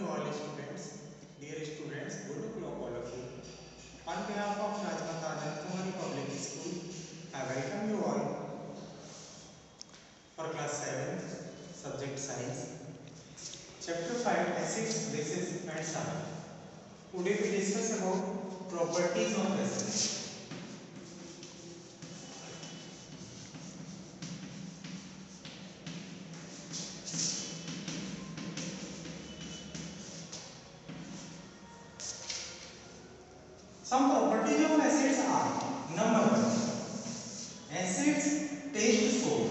Dear students, good luck all of you. On behalf of Rajmat Anand Kumari Public School, I welcome you all for class 7, subject science, chapter 5, acids, bases and summary. Today we discuss about properties of acids. some properties of acids are number acids taste soap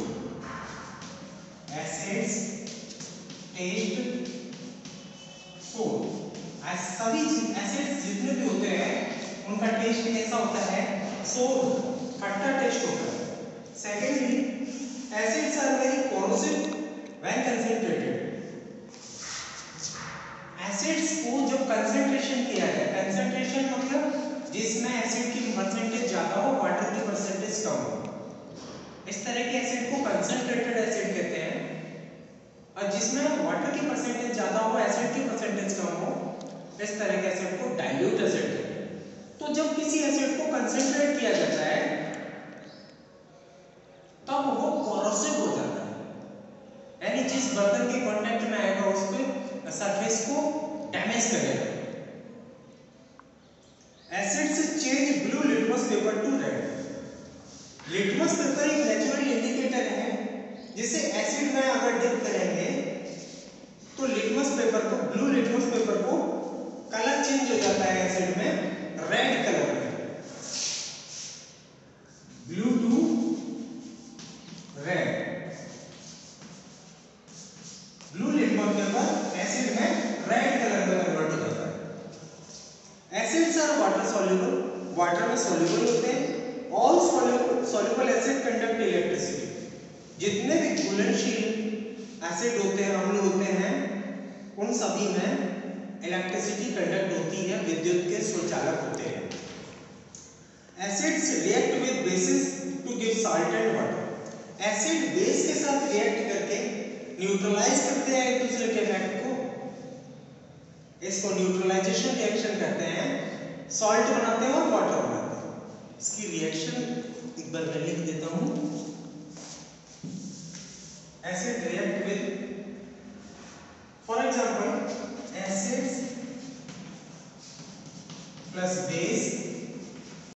acids taste soap सभी acids जितने भी होते हैं उनका test कैसा होता है so खट्टा टेस्ट होता है secondly acids are very corrosive when concentrated acids को जब कंसेंट्रेशन किया जाए कंसेंट्रेशन इस तरह के एसिड को कंसंट्रेटेड एसिड कहते हैं और जिसमें वाटर की परसेंटेज ज्यादा हो एसिड की परसेंटेज कम हो इस तरह के एसिड को डाइल्यूट एसिड कहते हैं तो जब किसी एसिड को कंसंट्रेट किया जाता है तब वो कोरोसिव हो जाता है यानी जिस बर्तन के कॉन्टेक्ट में आएगा उस पर सरफेस को डैमेज करेगा एसिड से change blue litmus paper to red litmus paper एक में अगर डिप करेंगे तो लिटमस पेपर को ब्लू लिटमस पेपर को कलर चेंज हो जाता है एसिड में रेड कलर में blue to red blue litmus paper acid में रेड कलर में कन्वर्ट हो जाता है acids are water soluble water में सॉल्युबल होते हैं ऑल सॉल्युबल एसिड जितने भी घुलनशील एसिड होते हैं अम्ल होते हैं उन सभी में इलेक्ट्रिसिटी कंडक्ट होती है विद्युत के स्वचालक होते हैं acids react with bases to give salt and water acid base के साथ रिएक्ट करके न्यूट्रलाइज करते हैं एक दूसरे के इफेक्ट को इसको न्यूट्रलाइजेशन रिएक्शन कहते हैं सॉल्ट बनाते हैं और वाटर बनाते हैं इसकी रिएक्शन एक है acid react with, for example, acids plus base